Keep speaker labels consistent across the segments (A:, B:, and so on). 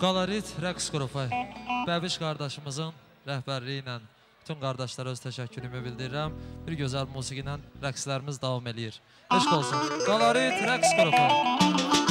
A: Qalorit rəqs qrupu Bəbiş qardaşımızın rəhbərliyi ilə bütün qardaşlara öz təşəkkürümü bildirirəm. Bir gözəl musiqi ilə rəqslərimiz davam eləyir. Eşq olsun. Qalorit rəqs qrupu.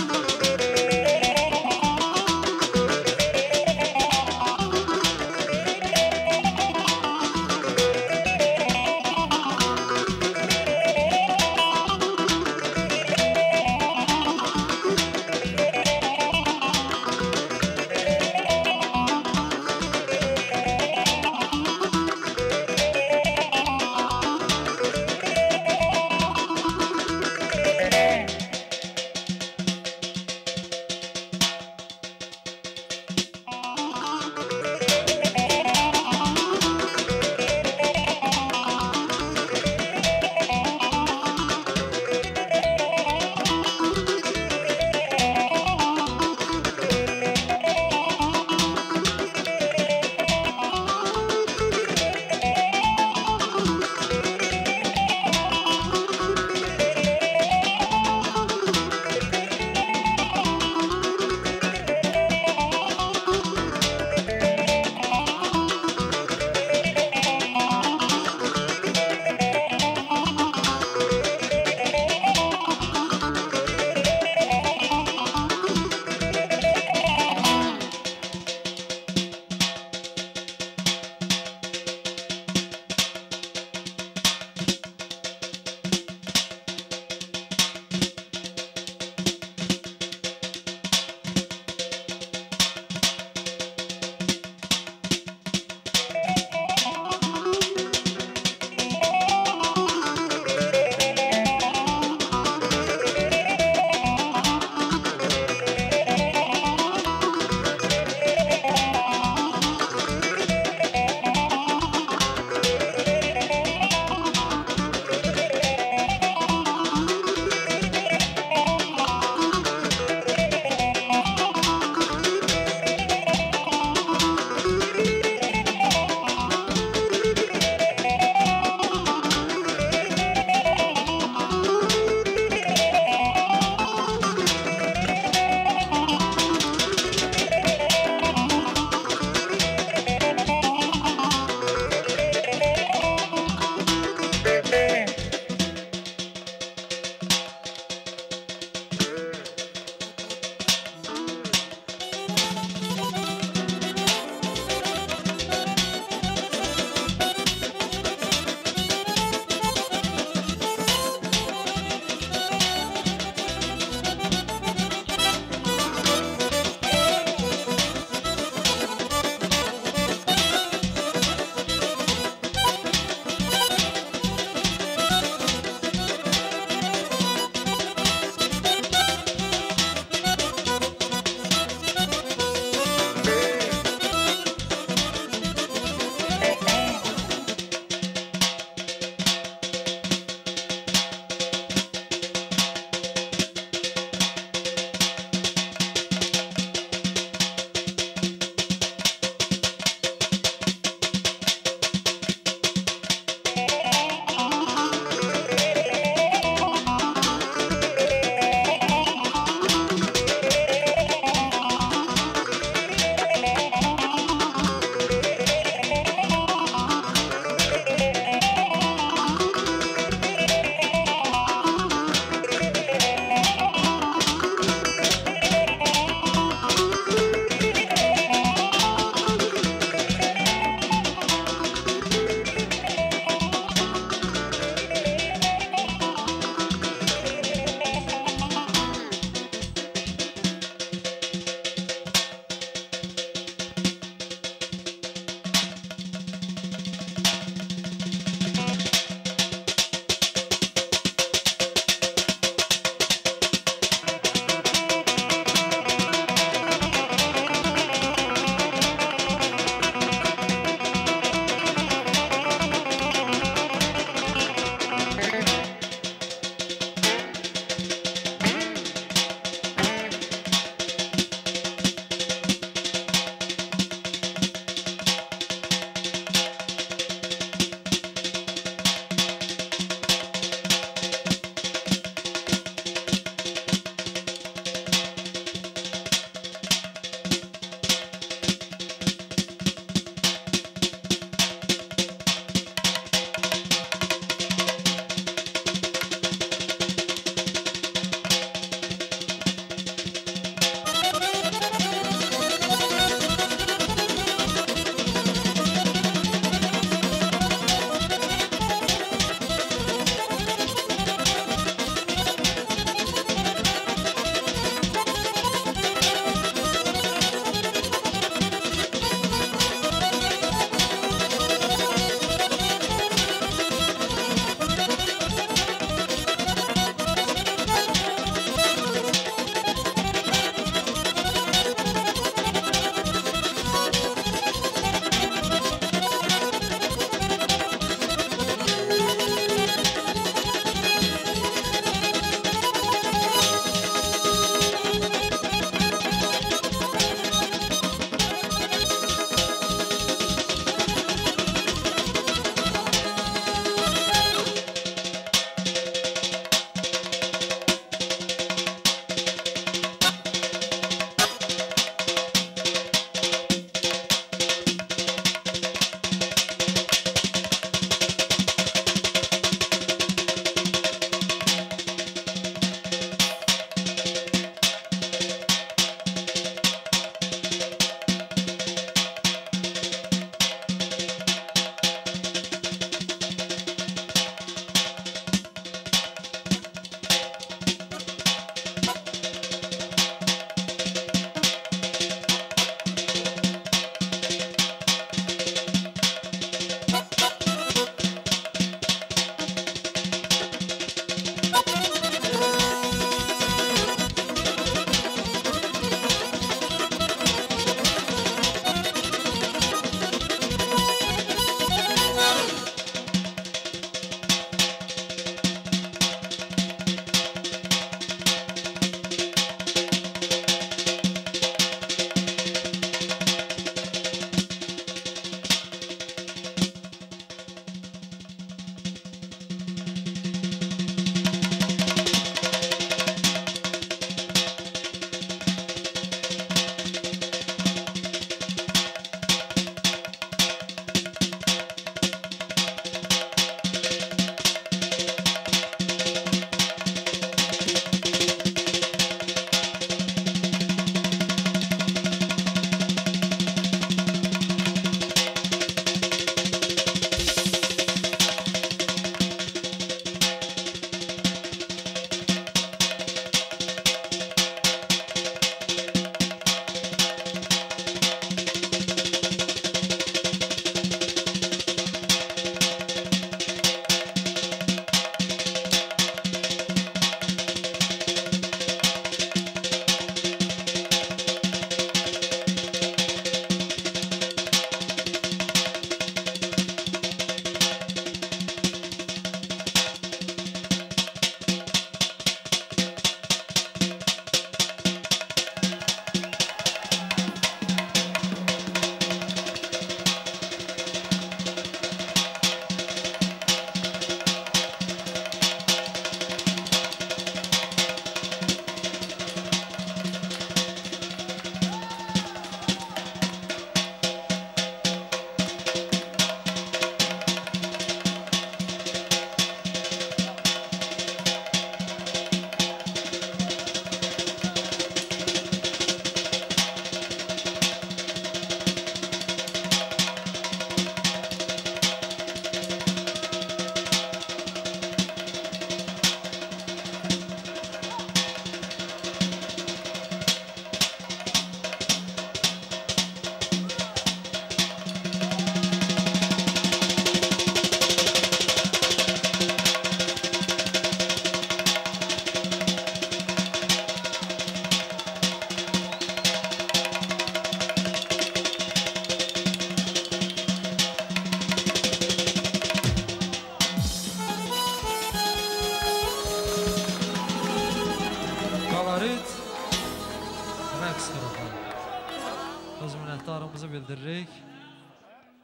A: Öz minnətdarlığımızı bildiririk.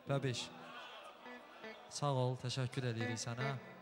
A: Bəbiş. Sağ ol, təşəkkür edirik sənə.